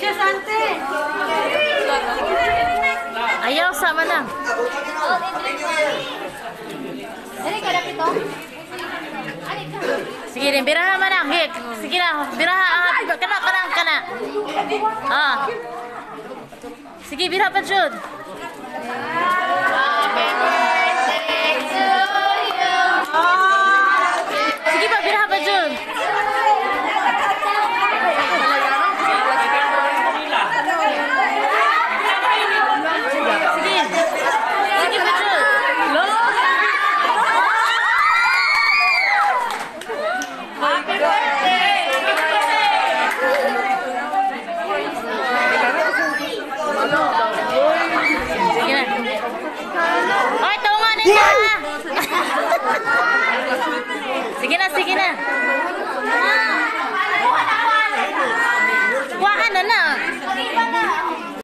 Picture sante. Ayaw, sama na. Sige rin, biraha man lang. Hik. Sige na, biraha. Ah, kana, kana, kana. Ah. Sige, biraha pa, Jude. Sige na, sige na.